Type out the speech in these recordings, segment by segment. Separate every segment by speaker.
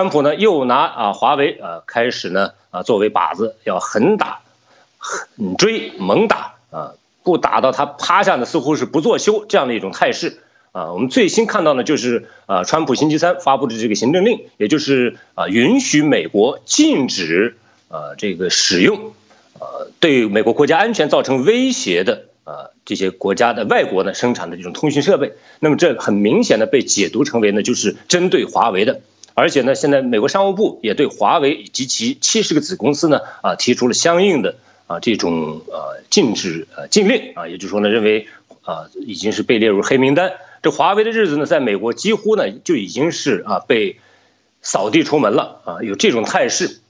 Speaker 1: 川普呢又拿啊华为啊开始呢啊作为靶子，要狠打、狠追、猛打啊，不打到他趴下呢，似乎是不作休这样的一种态势啊。我们最新看到呢，就是啊，川普星期三发布的这个行政令，也就是啊允许美国禁止啊这个使用呃对美国国家安全造成威胁的啊这些国家的外国呢生产的这种通讯设备。那么这很明显的被解读成为呢就是针对华为的。而且呢，现在美国商务部也对华为及其七十个子公司呢啊提出了相应的啊这种呃禁止呃禁令啊，也就是说呢，认为啊已经是被列入黑名单。这华为的日子呢，在美国几乎呢就已经是啊被扫地出门了啊，有这种态势。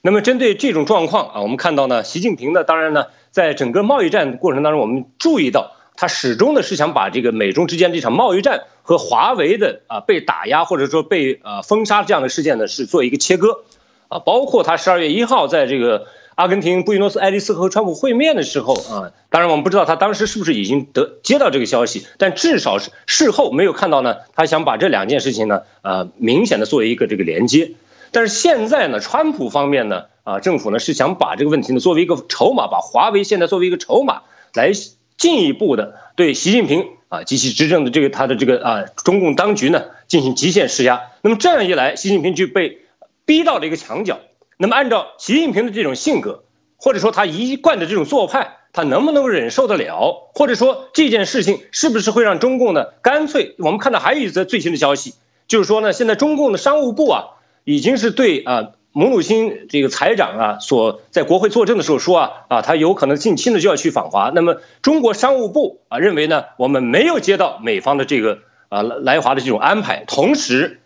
Speaker 1: 那么针对这种状况啊，我们看到呢，习近平呢，当然呢，在整个贸易战过程当中，我们注意到。他始终呢是想把这个美中之间这场贸易战和华为的啊被打压或者说被呃封杀这样的事件呢是做一个切割，啊，包括他十二月一号在这个阿根廷布宜诺斯艾利斯和川普会面的时候啊，当然我们不知道他当时是不是已经得接到这个消息，但至少是事后没有看到呢，他想把这两件事情呢呃明显的作为一个这个连接，但是现在呢，川普方面呢啊政府呢是想把这个问题呢作为一个筹码，把华为现在作为一个筹码来。进一步的对习近平啊及其执政的这个他的这个啊中共当局呢进行极限施压，那么这样一来，习近平就被逼到了一个墙角。那么按照习近平的这种性格，或者说他一贯的这种做派，他能不能够忍受得了？或者说这件事情是不是会让中共呢？干脆我们看到还有一则最新的消息，就是说呢，现在中共的商务部啊已经是对啊。姆鲁辛这个财长啊，所在国会作证的时候说啊啊，他有可能近期呢就要去访华。那么中国商务部啊认为呢，我们没有接到美方的这个啊来华的这种安排。同时，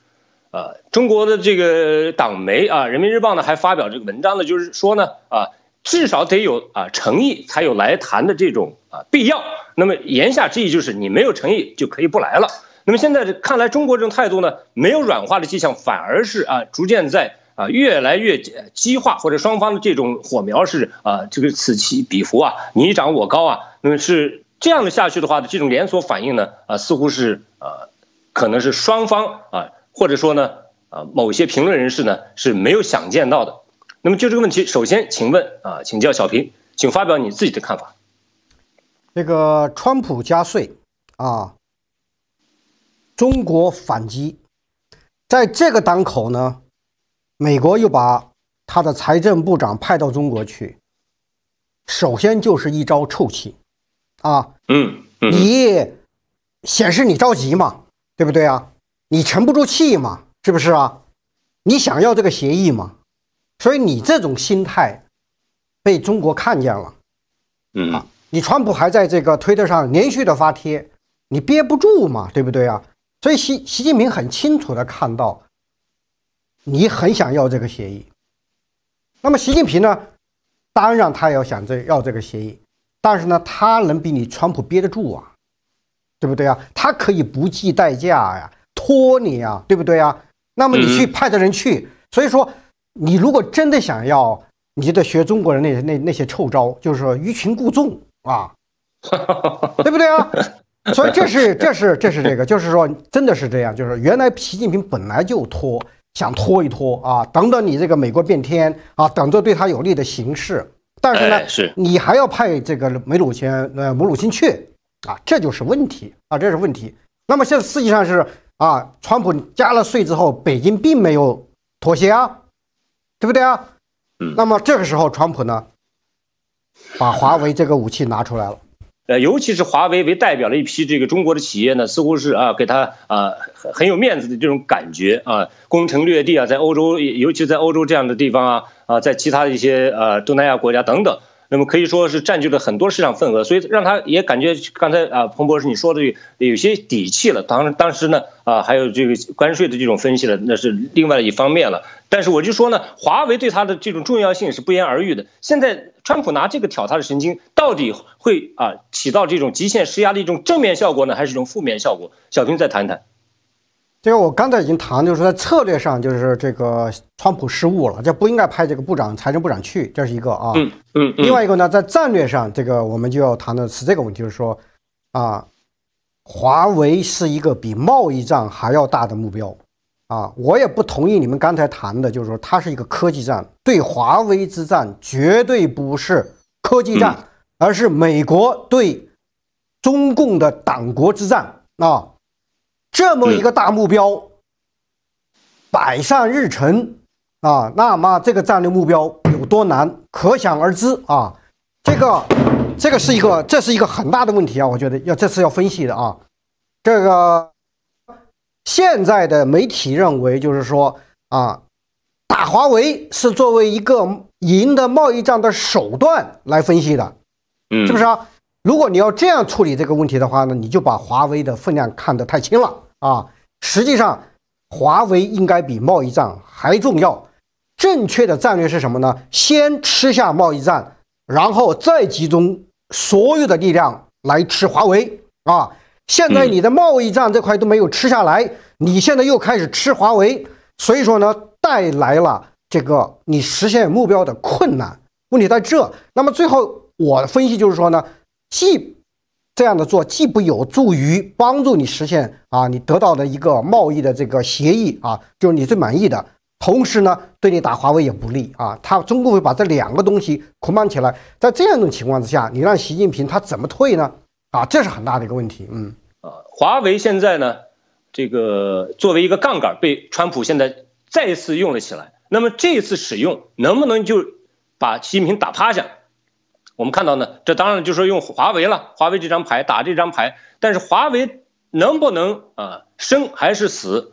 Speaker 1: 呃，中国的这个党媒啊《人民日报》呢还发表这个文章呢，就是说呢啊，至少得有啊诚意才有来谈的这种啊必要。那么言下之意就是你没有诚意就可以不来了。那么现在看来，中国这种态度呢没有软化的迹象，反而是啊逐渐在。啊，越来越激化，或者双方的这种火苗是啊，这个此起彼伏啊，你涨我高啊，那么是这样的下去的话，这种连锁反应呢，啊，似乎是啊，可能是双方啊，或者说呢，啊，某些评论人士呢是没有想见到的。那么就这个问题，首先请问啊，请教小平，请发表你自己的看法。
Speaker 2: 这个川普加税啊，中国反击，在这个当口呢？美国又把他的财政部长派到中国去，首先就是一招臭气，啊，
Speaker 1: 嗯，
Speaker 2: 你显示你着急嘛，对不对啊？你沉不住气嘛，是不是啊？你想要这个协议嘛？所以你这种心态被中国看见了，
Speaker 1: 嗯
Speaker 2: 啊，你川普还在这个推特上连续的发帖，你憋不住嘛，对不对啊？所以习习近平很清楚的看到。你很想要这个协议，那么习近平呢？当然他要想这要这个协议，但是呢，他能比你川普憋得住啊，对不对啊？他可以不计代价呀，拖你啊，对不对啊？那么你去派的人去，所以说你如果真的想要，你就得学中国人那那那些臭招，就是说欲擒故纵啊，对不对啊？所以这是这是这是这个，就是说真的是这样，就是原来习近平本来就拖。想拖一拖啊，等等你这个美国变天啊，等着对他有利的形势。但是呢，
Speaker 1: 是
Speaker 2: 你还要派这个梅鲁钦呃姆鲁钦去啊，这就是问题啊，这是问题。那么现在实际上是啊，川普加了税之后，北京并没有妥协啊，对不对啊？
Speaker 1: 嗯。
Speaker 2: 那么这个时候，川普呢，把华为这个武器拿出来了。
Speaker 1: 呃，尤其是华为为代表的一批这个中国的企业呢，似乎是啊，给他啊很很有面子的这种感觉啊，攻城略地啊，在欧洲，尤其在欧洲这样的地方啊啊，在其他的一些呃东南亚国家等等。那么可以说是占据了很多市场份额，所以让他也感觉刚才啊，彭博士你说的有些底气了。当当时呢啊，还有这个关税的这种分析了，那是另外一方面了。但是我就说呢，华为对他的这种重要性是不言而喻的。现在川普拿这个挑他的神经，到底会啊起到这种极限施压的一种正面效果呢，还是一种负面效果？小平再谈谈。
Speaker 2: 这个我刚才已经谈，就是在策略上，就是这个川普失误了，这不应该派这个部长、财政部长去，这是一个啊。
Speaker 1: 嗯嗯。
Speaker 2: 另外一个呢，在战略上，这个我们就要谈的是这个问题，就是说，啊，华为是一个比贸易战还要大的目标，啊，我也不同意你们刚才谈的，就是说它是一个科技战，对华为之战绝对不是科技战，而是美国对中共的党国之战啊，这么一个大目标摆上日程啊，那么这个战略目标有多难，可想而知啊。这个这个是一个，这是一个很大的问题啊，我觉得要这次要分析的啊，这个。现在的媒体认为，就是说啊，打华为是作为一个赢得贸易战的手段来分析的，
Speaker 1: 嗯，
Speaker 2: 是不是啊？如果你要这样处理这个问题的话呢，你就把华为的分量看得太轻了啊。实际上，华为应该比贸易战还重要。正确的战略是什么呢？先吃下贸易战，然后再集中所有的力量来吃华为啊。现在你的贸易战这块都没有吃下来，你现在又开始吃华为，所以说呢，带来了这个你实现目标的困难。问题在这。那么最后我的分析就是说呢，既这样的做既不有助于帮助你实现啊你得到的一个贸易的这个协议啊，就是你最满意的，同时呢，对你打华为也不利啊。他中共会把这两个东西捆绑起来，在这样一种情况之下，你让习近平他怎么退呢？啊，这是很大的一个问题。嗯，
Speaker 1: 呃，华为现在呢，这个作为一个杠杆，被川普现在再次用了起来。那么这次使用能不能就把习近平打趴下？我们看到呢，这当然就是用华为了，华为这张牌打这张牌。但是华为能不能啊生还是死？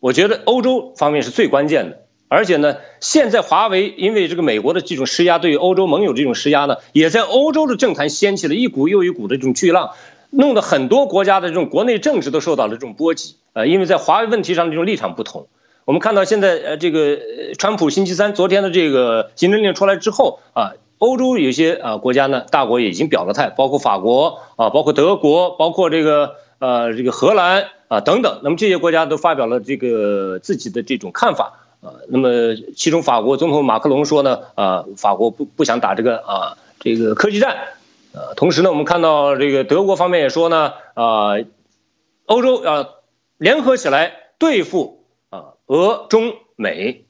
Speaker 1: 我觉得欧洲方面是最关键的。而且呢，现在华为因为这个美国的这种施压，对于欧洲盟友这种施压呢，也在欧洲的政坛掀起了一股又一股的这种巨浪，弄得很多国家的这种国内政治都受到了这种波及。呃，因为在华为问题上的这种立场不同，我们看到现在呃这个川普星期三昨天的这个行政令出来之后啊，欧洲有些啊国家呢大国也已经表了态，包括法国啊，包括德国，包括这个呃这个荷兰啊等等，那么这些国家都发表了这个自己的这种看法。啊，那么其中法国总统马克龙说呢，啊，法国不不想打这个啊这个科技战，呃，同时呢，我们看到这个德国方面也说呢，啊，欧洲要联合起来对付啊俄中美，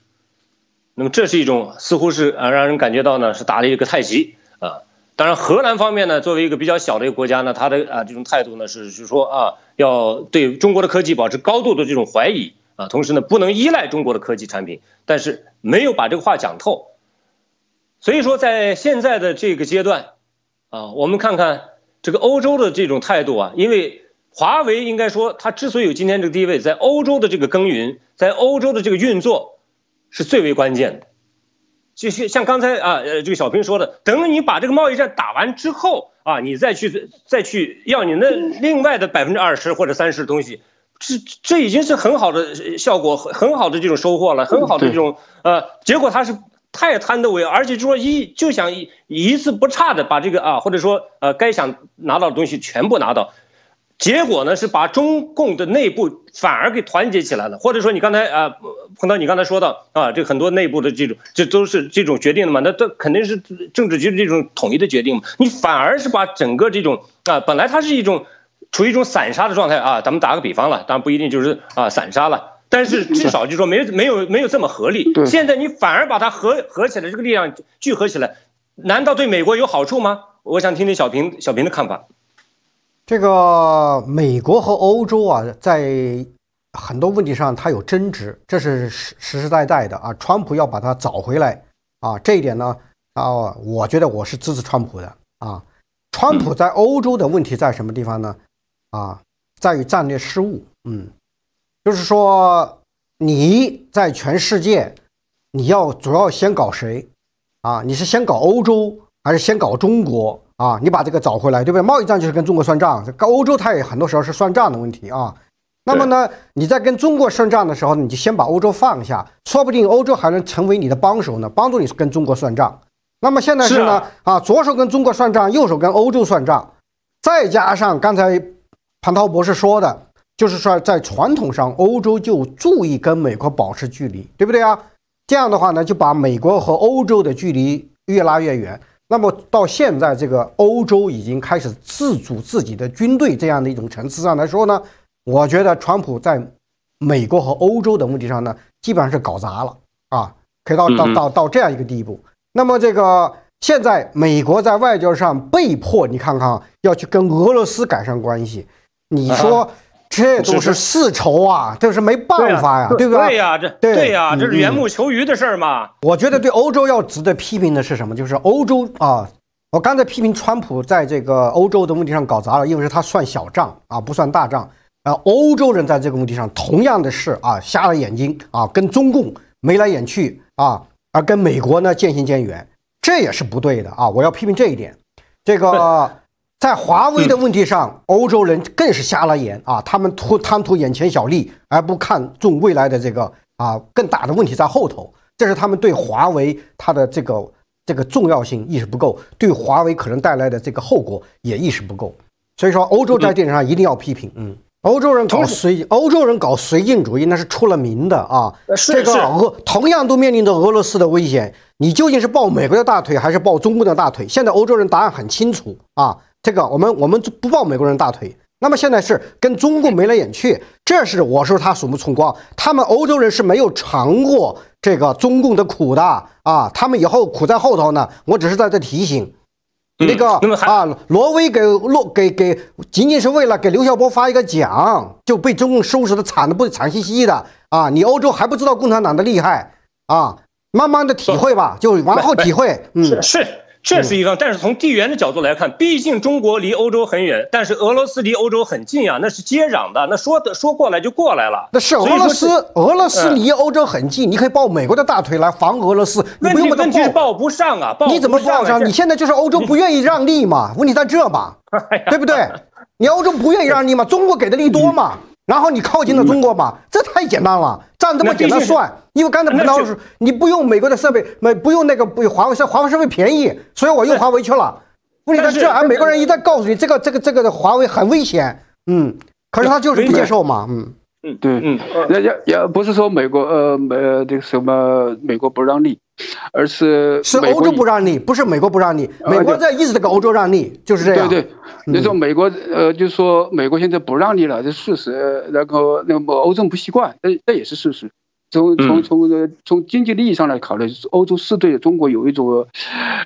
Speaker 1: 那么这是一种似乎是啊让人感觉到呢是打了一个太极啊，当然荷兰方面呢作为一个比较小的一个国家呢，他的啊这种态度呢是是说啊要对中国的科技保持高度的这种怀疑。啊，同时呢，不能依赖中国的科技产品，但是没有把这个话讲透，所以说在现在的这个阶段，啊，我们看看这个欧洲的这种态度啊，因为华为应该说它之所以有今天这个地位，在欧洲的这个耕耘，在欧洲的这个运作是最为关键的，就是像刚才啊，呃，这个小平说的，等你把这个贸易战打完之后啊，你再去再去要你那另外的百分之二十或者三十的东西。这这已经是很好的效果，很很好的这种收获了，很好的这种呃结果，他是太贪得无厌，而且就说一就想一一次不差的把这个啊，或者说呃该想拿到的东西全部拿到，结果呢是把中共的内部反而给团结起来了，或者说你刚才啊碰到你刚才说到啊，这很多内部的这种这都是这种决定的嘛，那这肯定是政治局的这种统一的决定嘛，你反而是把整个这种啊本来它是一种。处于一种散沙的状态啊，咱们打个比方了，当然不一定就是啊散沙了，但是至少就说没有没有没有这么合力。现在你反而把它合合起来，这个力量聚合起来，难道对美国有好处吗？我想听听小平小平的看法。
Speaker 2: 这个美国和欧洲啊，在很多问题上它有争执，这是实实实在在的啊。川普要把它找回来啊，这一点呢啊，我觉得我是支持川普的啊。川普在欧洲的问题在什么地方呢？啊，在于战略失误。嗯，就是说你在全世界，你要主要先搞谁？啊，你是先搞欧洲还是先搞中国？啊，你把这个找回来，对不对？贸易战就是跟中国算账，这欧洲它也很多时候是算账的问题啊。那么呢，你在跟中国算账的时候，你就先把欧洲放下，说不定欧洲还能成为你的帮手呢，帮助你跟中国算账。那么现在是呢？啊，左手跟中国算账，右手跟欧洲算账，再加上刚才潘涛博士说的，就是说在传统上，欧洲就注意跟美国保持距离，对不对啊？这样的话呢，就把美国和欧洲的距离越拉越远。那么到现在，这个欧洲已经开始自主自己的军队这样的一种层次上来说呢，我觉得川普在美国和欧洲的问题上呢，基本上是搞砸了啊，可以到到到到这样一个地步。那么这个现在美国在外交上被迫，你看看要去跟俄罗斯改善关系，你说这都是世仇啊，这是没办法呀，对不
Speaker 1: 对？对呀，这对呀，这是缘木求鱼的事儿嘛。
Speaker 2: 我觉得对欧洲要值得批评的是什么？就是欧洲啊。我刚才批评川普在这个欧洲的问题上搞砸了，因为是他算小账啊，不算大账。啊，欧洲人在这个问题上同样的是啊，瞎了眼睛啊，跟中共眉来眼去啊，而跟美国呢渐行渐远，这也是不对的啊！我要批评这一点。这个在华为的问题上，欧洲人更是瞎了眼啊，他们图贪图眼前小利，而不看重未来的这个啊更大的问题在后头。这是他们对华为它的这个。这个重要性意识不够，对华为可能带来的这个后果也意识不够，所以说欧洲在这点上一定要批评。嗯，欧洲人搞随，欧洲人搞绥靖主义那是出了名的啊。这个俄同样都面临着俄罗斯的危险，你究竟是抱美国的大腿还是抱中国的大腿？现在欧洲人答案很清楚啊，这个我们我们不抱美国人大腿。那么现在是跟中共眉来眼去，这是我说他鼠目寸光，他们欧洲人是没有尝过这个中共的苦的啊，他们以后苦在后头呢。我只是在这提醒，那个啊，挪威给洛给给，仅仅是为了给刘晓波发一个奖，就被中共收拾的惨的不惨兮兮的啊！你欧洲还不知道共产党的厉害啊？慢慢的体会吧，就往后体会，
Speaker 1: 嗯，是。这是一个，但是从地缘的角度来看，毕竟中国离欧洲很远，但是俄罗斯离欧洲很近啊，那是接壤的，那说的说过来就过来了。
Speaker 2: 那是俄罗斯，俄罗斯离欧洲很近，你可以抱美国的大腿来防俄罗斯，你不用
Speaker 1: 问题抱不上啊，
Speaker 2: 你怎么抱上？你现在就是欧洲不愿意让利嘛？问题在这嘛，对不对？你欧洲不愿意让利嘛？中国给的利多嘛？然后你靠近了中国嘛？这太简单了，账这么简单算。因为刚才碰到是，你不用美国的设备，没不用那个不华为，是华为设备便宜，所以我用华为去了。问题在这，而美国人一再告诉你这个这个这个的华为很危险，嗯，可是他就是不接受嘛，
Speaker 3: 嗯嗯对嗯，也也也不是说美国呃美这个什么美国不让利。而是
Speaker 2: 是欧洲不让利，不是美国不让利，美国在一直在给欧洲让利，就是这样。
Speaker 3: 对对，你说美国呃，就是说美国现在不让利了，这事实。然后那么欧洲不习惯，这这也是事实。从从从呃从经济利益上来考虑，欧洲是对中国有一种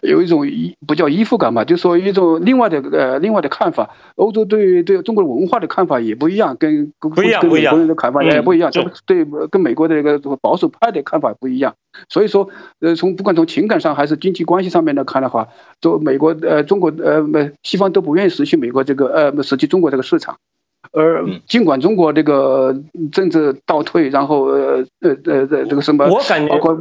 Speaker 3: 有一种依不叫依附感吧，就说一种另外的呃另外的看法。欧洲对对中国文化的看法也不一样，跟跟跟美国人的看法也不一样，对跟美国的这个保守派的看法不一样。所以说呃从不管从情感上还是经济关系上面来看的话，都美国呃中国呃西方都不愿意失去美国这个呃失去中国这个市场。而尽管中国这个政治倒退，然后呃呃呃这个什么，包括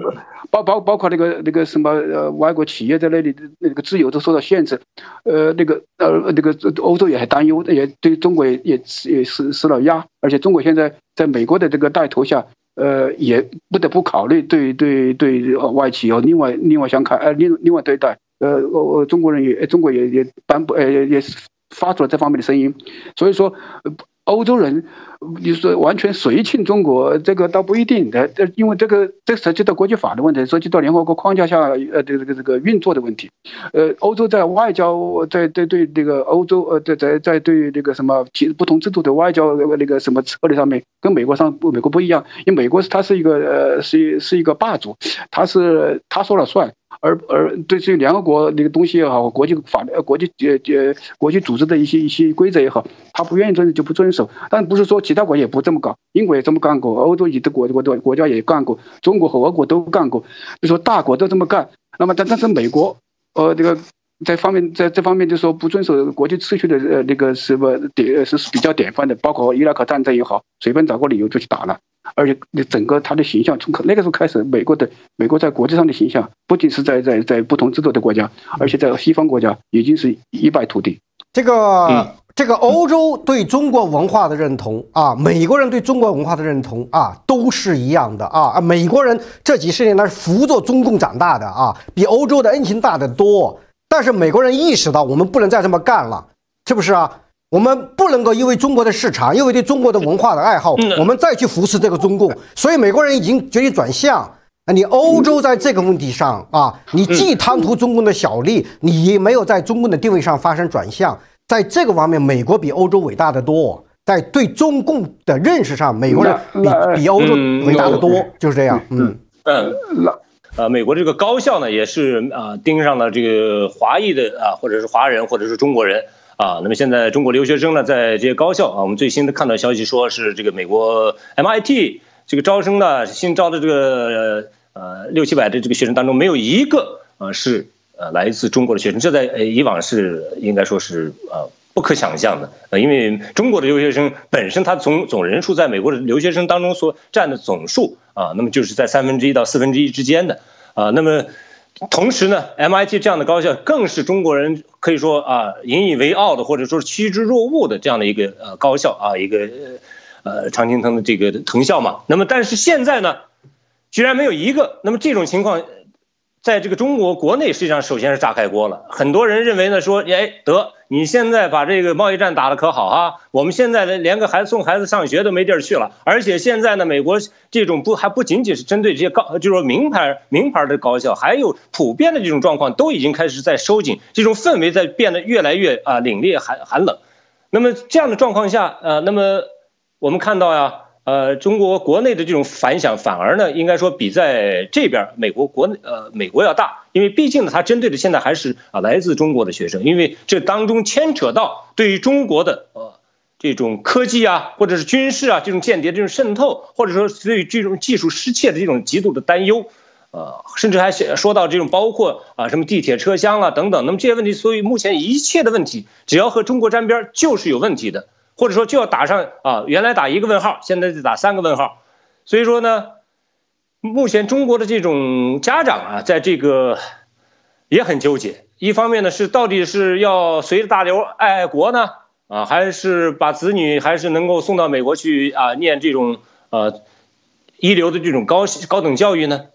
Speaker 3: 包包包括那个那个什么呃外国企业在那里的那个自由都受到限制，呃那个呃那个欧洲也很担忧，也对中国也也也施施了压，而且中国现在在美国的这个带头下，呃也不得不考虑对对对外企要另外另外相看呃另另外对待，呃我呃中国人也中国也也颁布呃也也是。发出了这方面的声音，所以说，欧洲人，你说完全随庆中国，这个倒不一定的，这因为这个这涉及到国际法的问题，涉及到联合国框架下呃这个这个这个运作的问题，呃，欧洲在外交在在对这个欧洲呃在在在对这个什么其不同制度的外交那个那个什么策略上面，跟美国上美国不一样，因为美国是它是一个呃是是一个霸主，它是他说了算。而而对于联合国那个东西也好，国际法呃国际呃呃国际组织的一些一些规则也好，他不愿意遵守就不遵守。但不是说其他国家也不这么搞，英国也这么干过，欧洲一的国国的国家也干过，中国和俄国都干过。就说大国都这么干，那么但但是美国呃这个在方面在这方面就说不遵守国际秩序的呃那个什么典是比较典范的，包括伊拉克战争也好，随便找个理由就去打了。而且，你整个他的形象从那个时候开始，美国的美国在国际上的形象，不仅是在在在不同制度的国家，而且在西方国家已经是一败涂地。
Speaker 2: 这个这个欧洲对中国文化的认同啊，美国人对中国文化的认同啊，都是一样的啊。美国人这几十年来扶着中共长大的啊，比欧洲的恩情大得多。但是美国人意识到，我们不能再这么干了，是不是啊？我们不能够因为中国的市场，因为对中国的文化的爱好，我们再去扶持这个中共。所以美国人已经决定转向啊！你欧洲在这个问题上啊，你既贪图中共的小利，你没有在中共的地位上发生转向。在这个方面，美国比欧洲伟大的多。在对中共的认识上，美国人比比欧洲伟大的多，就是这样。嗯
Speaker 1: 嗯，那呃，美国这个高校呢，也是啊盯上了这个华裔的啊，或者是华人，或者是中国人啊。那么现在中国留学生呢，在这些高校啊，我们最新的看到消息说是这个美国 MIT 这个招生呢，新招的这个呃六七百的这个学生当中，没有一个啊是呃来自中国的学生，这在以往是应该说是呃。不可想象的，呃，因为中国的留学生本身，他总总人数在美国的留学生当中所占的总数啊，那么就是在三分之一到四分之一之间的啊。那么同时呢，MIT 这样的高校更是中国人可以说啊引以为傲的，或者说趋之若鹜的这样的一个呃高校啊，一个呃常青藤的这个藤校嘛。那么但是现在呢，居然没有一个，那么这种情况。在这个中国国内，实际上首先是炸开锅了。很多人认为呢，说，哎，得你现在把这个贸易战打得可好啊，我们现在连连个孩子送孩子上学都没地儿去了。而且现在呢，美国这种不还不仅仅是针对这些高，就是说名牌名牌的高校，还有普遍的这种状况都已经开始在收紧，这种氛围在变得越来越啊凛冽寒寒冷。那么这样的状况下，呃，那么我们看到呀。呃，中国国内的这种反响反而呢，应该说比在这边美国国内呃美国要大，因为毕竟呢，它针对的现在还是啊来自中国的学生，因为这当中牵扯到对于中国的呃这种科技啊，或者是军事啊这种间谍这种渗透，或者说对于这种技术失窃的这种极度的担忧，呃，甚至还说到这种包括啊什么地铁车厢啊等等，那么这些问题，所以目前一切的问题只要和中国沾边就是有问题的。或者说就要打上啊，原来打一个问号，现在就打三个问号，所以说呢，目前中国的这种家长啊，在这个也很纠结。一方面呢是到底是要随着大流爱爱国呢，啊，还是把子女还是能够送到美国去啊，念这种呃一流的这种高高等教育呢？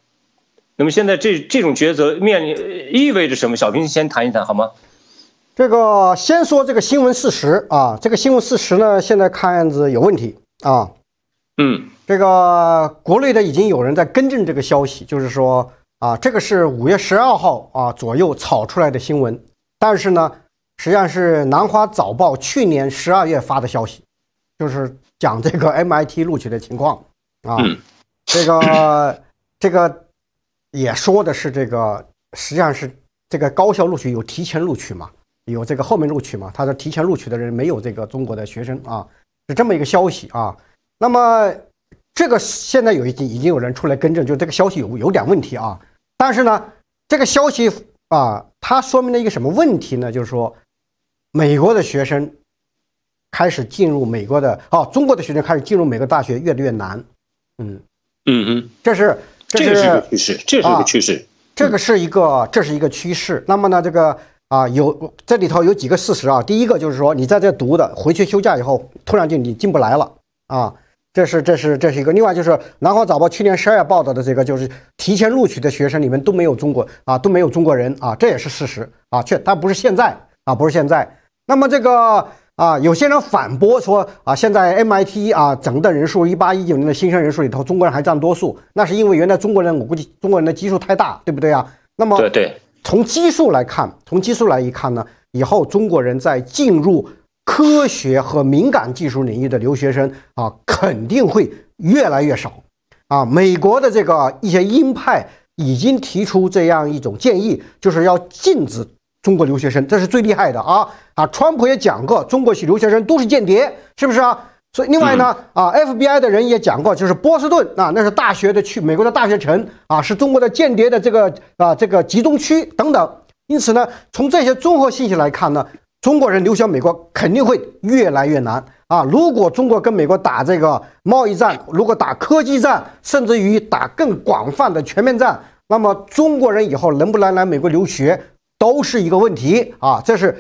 Speaker 1: 那么现在这这种抉择面临意味着什么？小平先谈一谈好吗？
Speaker 2: 这个先说这个新闻事实啊，这个新闻事实呢，现在看样子有问题啊。
Speaker 1: 嗯，
Speaker 2: 这个国内的已经有人在更正这个消息，就是说啊，这个是五月十二号啊左右炒出来的新闻，但是呢，实际上是南华早报去年十二月发的消息，就是讲这个 MIT 录取的情况啊。这个 这个也说的是这个，实际上是这个高校录取有提前录取嘛。有这个后面录取嘛？他说提前录取的人没有这个中国的学生啊，是这么一个消息啊。那么这个现在有已经已经有人出来更正，就这个消息有有点问题啊。但是呢，这个消息啊，它说明了一个什么问题呢？就是说，美国的学生开始进入美国的哦，中国的学生开始进入美国大学越来越难。
Speaker 1: 嗯嗯嗯，
Speaker 2: 这是
Speaker 1: 这是个趋势，这是个趋势，
Speaker 2: 这个是一个这是一个趋势。那么呢，这个。啊，有这里头有几个事实啊。第一个就是说，你在这读的，回去休假以后，突然就你进不来了啊。这是这是这是一个。另外就是《南华早报》去年十二月报道的这个，就是提前录取的学生里面都没有中国啊，都没有中国人啊，这也是事实啊。确，但不是现在啊，不是现在。那么这个啊，有些人反驳说啊，现在 MIT 啊，整的人数一八一九年的新生人数里头，中国人还占多数，那是因为原来中国人，我估计中国人的基数太大，对不对啊？那么
Speaker 1: 对对。
Speaker 2: 从基数来看，从基数来一看呢，以后中国人在进入科学和敏感技术领域的留学生啊，肯定会越来越少。啊，美国的这个一些鹰派已经提出这样一种建议，就是要禁止中国留学生，这是最厉害的啊！啊，川普也讲过，中国系留学生都是间谍，是不是啊？所以，另外呢，啊，FBI 的人也讲过，就是波士顿啊，那是大学的区美国的大学城啊，是中国的间谍的这个啊这个集中区等等。因此呢，从这些综合信息来看呢，中国人留学美国肯定会越来越难啊。如果中国跟美国打这个贸易战，如果打科技战，甚至于打更广泛的全面战，那么中国人以后能不能来美国留学，都是一个问题啊。这是，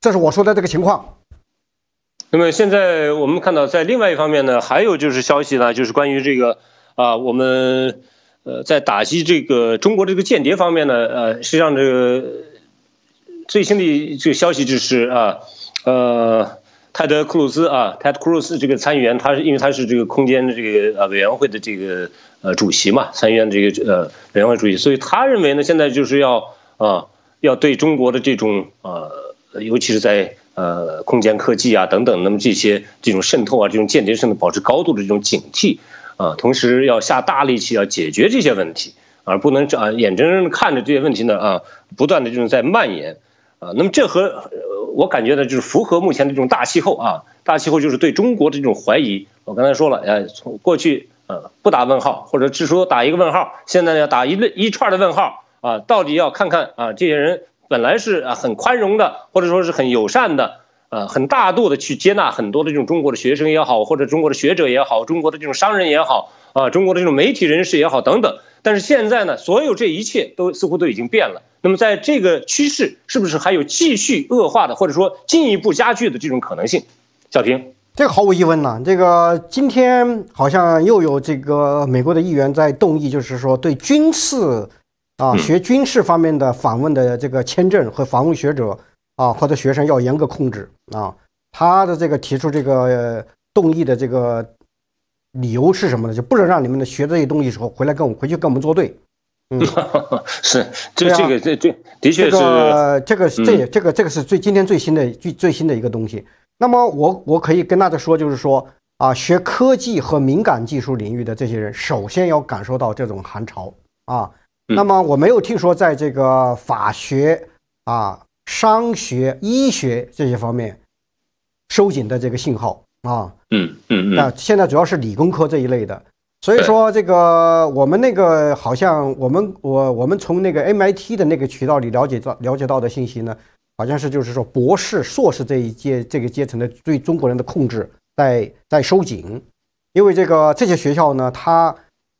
Speaker 2: 这是我说的这个情况。
Speaker 1: 那么现在我们看到，在另外一方面呢，还有就是消息呢，就是关于这个啊，我们呃在打击这个中国这个间谍方面呢，呃，实际上这个最新的这个消息就是啊，呃，泰德·克鲁斯啊，泰德·克鲁斯这个参议员，他是因为他是这个空间的这个呃委员会的这个呃主席嘛，参议院这个呃委员会主席，所以他认为呢，现在就是要啊，要对中国的这种呃，尤其是在呃空间科技啊等等，那么这些这种渗透啊，这种间谍渗透，保持高度的这种警惕啊，同时要下大力气要解决这些问题，而不能啊眼睁睁看着这些问题呢啊不断的这种在蔓延啊。那么这和我感觉呢，就是符合目前的这种大气候啊，大气候就是对中国的这种怀疑。我刚才说了，呃，从过去呃不打问号，或者只说打一个问号，现在要打一一串的问号啊，到底要看看啊，这些人本来是啊很宽容的，或者说是很友善的，呃，很大度的去接纳很多的这种中国的学生也好，或者中国的学者也好，中国的这种商人也好，啊，中国的这种媒体人士也好等等。但是现在呢，所有这一切都似乎都已经变了。那么，在这个趋势是不是还有继续恶化的，或者说进一步加剧的这种可能性？小平，
Speaker 2: 这个毫无疑问呢。这个今天好像又有这个美国的议员在动议，就是说对军事啊学军事方面的访问的这个签证和访问学者啊或者学生要严格控制啊。他的这个提出这个动议的这个理由是什么呢？就不能让你们的学这些东西时候回来跟我们回去跟我们作对。
Speaker 1: 嗯，是这这个这这的确是这
Speaker 2: 个这个这这个这个是最今天最新的最最新的一个东西。那么我我可以跟大家说，就是说啊，学科技和敏感技术领域的这些人，首先要感受到这种寒潮啊。那么我没有听说在这个法学啊、商学、医学这些方面收紧的这个信号啊。
Speaker 1: 嗯嗯嗯。
Speaker 2: 那现在主要是理工科这一类的。所以说，这个我们那个好像我们我我们从那个 MIT 的那个渠道里了解到了解到的信息呢，好像是就是说博士、硕士这一阶这个阶层的对中国人的控制在在收紧，因为这个这些学校呢，它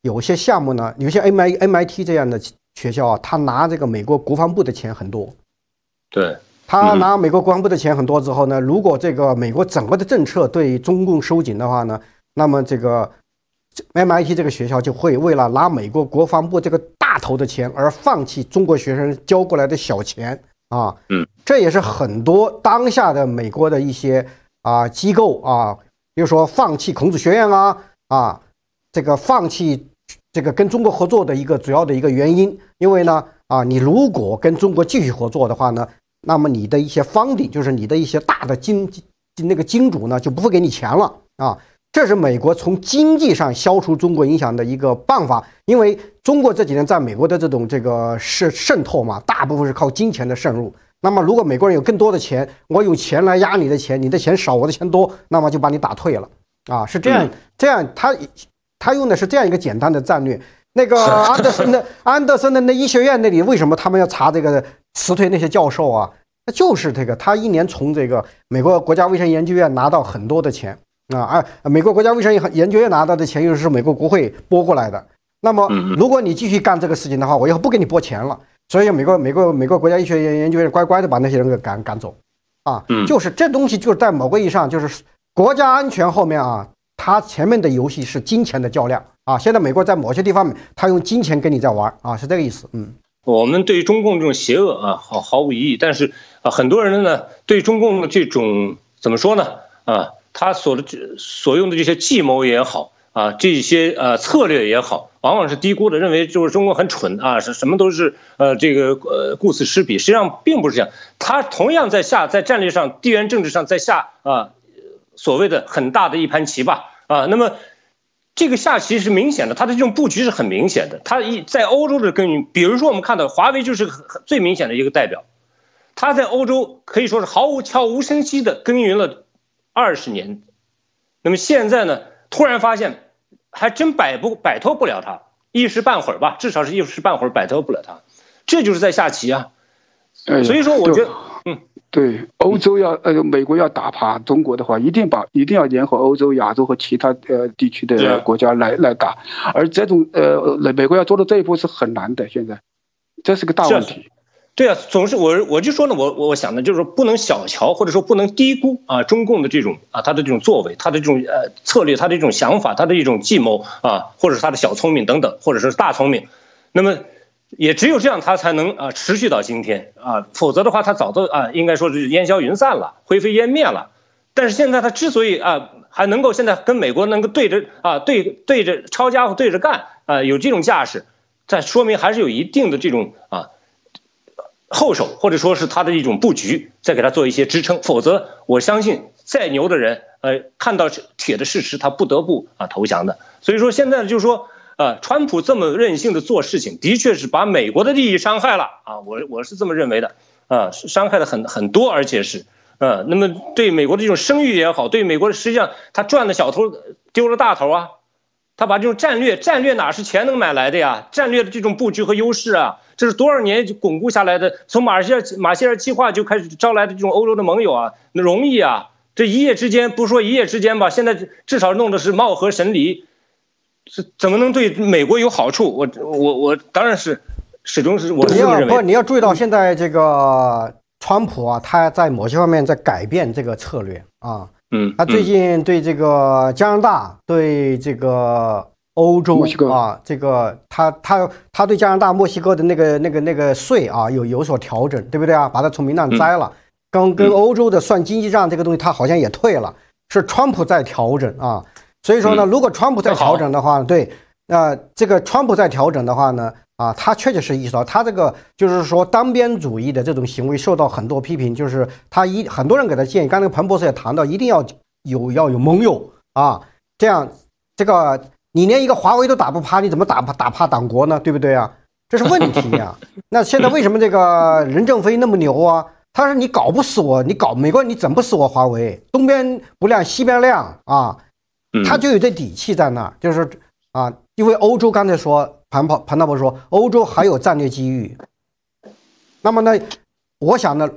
Speaker 2: 有些项目呢，有些 MI MIT 这样的学校啊，他拿这个美国国防部的钱很多，
Speaker 1: 对。
Speaker 2: 他拿美国国防部的钱很多之后呢，如果这个美国整个的政策对中共收紧的话呢，那么这个。MIT 这个学校就会为了拿美国国防部这个大头的钱而放弃中国学生交过来的小钱啊，
Speaker 1: 嗯，
Speaker 2: 这也是很多当下的美国的一些啊机构啊，比如说放弃孔子学院啊啊，这个放弃这个跟中国合作的一个主要的一个原因，因为呢啊，你如果跟中国继续合作的话呢，那么你的一些方鼎，就是你的一些大的金那个金主呢，就不会给你钱了啊。这是美国从经济上消除中国影响的一个办法，因为中国这几年在美国的这种这个渗渗透嘛，大部分是靠金钱的渗入。那么，如果美国人有更多的钱，我有钱来压你的钱，你的钱少，我的钱多，那么就把你打退了啊，是这样，这样他他用的是这样一个简单的战略。那个安德森的 安德森的那医学院那里，为什么他们要查这个辞退那些教授啊？那就是这个，他一年从这个美国国家卫生研究院拿到很多的钱。啊，而美国国家卫生研究院拿到的钱又是美国国会拨过来的。那么，如果你继续干这个事情的话，我以后不给你拨钱了。所以，美国美国美国国家医学研研究院乖乖的把那些人给赶赶走。啊，就是这东西就是在某个意义上就是国家安全后面啊，它前面的游戏是金钱的较量啊。现在美国在某些地方，他用金钱跟你在玩啊，是这个意思。嗯，
Speaker 1: 我们对于中共这种邪恶啊，毫毫无疑义。但是啊，很多人呢，对中共的这种怎么说呢？啊。他所的所用的这些计谋也好啊，这些呃策略也好，往往是低估的，认为就是中国很蠢啊，是什么都是呃这个呃顾此失彼。实际上并不是这样，他同样在下在战略上、地缘政治上在下啊所谓的很大的一盘棋吧啊。那么这个下棋是明显的，它的这种布局是很明显的。它一在欧洲的耕耘，比如说我们看到华为就是最明显的一个代表，它在欧洲可以说是毫无悄无声息的耕耘了。二十年，那么现在呢？突然发现，还真摆不摆脱不了它，一时半会儿吧，至少是一时半会儿摆脱不了它，这就是在下棋啊。所以说，我觉得，嗯，
Speaker 3: 对，欧洲要呃，美国要打趴中国的话，一定把一定要联合欧洲、亚洲和其他呃地区的国家来来打，而这种呃，美国要做到这一步是很难的，现在，这是个大问题。
Speaker 1: 对啊，总是我我就说呢，我我想呢，就是说不能小瞧或者说不能低估啊中共的这种啊他的这种作为，他的这种呃策略，他的这种想法，他的一种计谋啊，或者是他的小聪明等等，或者是大聪明，那么也只有这样他才能啊持续到今天啊，否则的话他早都啊应该说是烟消云散了，灰飞烟灭了。但是现在他之所以啊还能够现在跟美国能够对着啊对对着抄家伙对着干啊有这种架势，在说明还是有一定的这种啊。后手，或者说是他的一种布局，再给他做一些支撑，否则我相信再牛的人，呃，看到铁的事实，他不得不啊投降的。所以说现在就是说，呃，川普这么任性的做事情，的确是把美国的利益伤害了啊，我我是这么认为的啊，伤害的很很多，而且是，呃，那么对美国的这种声誉也好，对美国实际上他赚的小头丢了大头啊。他把这种战略，战略哪是钱能买来的呀？战略的这种布局和优势啊，这是多少年就巩固下来的。从马歇尔马歇尔计划就开始招来的这种欧洲的盟友啊，那容易啊？这一夜之间，不说一夜之间吧，现在至少弄的是貌合神离，是怎么能对美国有好处？我我我当然是始终是我是这么认为。
Speaker 2: 不，你要注意到现在这个川普啊，他在某些方面在改变这个策略啊。
Speaker 1: 嗯，
Speaker 2: 他最近对这个加拿大、对这个欧洲啊，这个他他他对加拿大、墨西哥的那个那个那个税啊有有所调整，对不对啊？把它从名单摘了，跟跟欧洲的算经济账这个东西，他好像也退了，是川普在调整啊。所以说呢，如果川普在调整的话，对，那这个川普在调整的话呢？啊，他确确实意识到，他这个就是说单边主义的这种行为受到很多批评，就是他一很多人给他建议，刚才彭博士也谈到，一定要有要有盟友啊，这样这个你连一个华为都打不趴，你怎么打打趴党国呢？对不对啊？这是问题呀。那现在为什么这个任正非那么牛啊？他说你搞不死我，你搞美国你整不死我华为，东边不亮西边亮啊，他就有这底气在那儿，就是啊，因为欧洲刚才说。彭彭彭大伯说，欧洲还有战略机遇。那么呢，我想呢，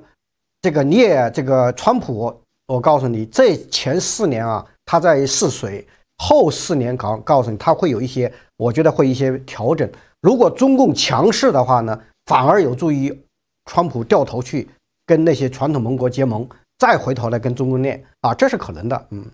Speaker 2: 这个你也这个川普，我告诉你，这前四年啊，他在试水，后四年告告诉你，他会有一些，我觉得会一些调整。如果中共强势的话呢，反而有助于川普掉头去跟那些传统盟国结盟，再回头来跟中共练啊，这是可能的，嗯。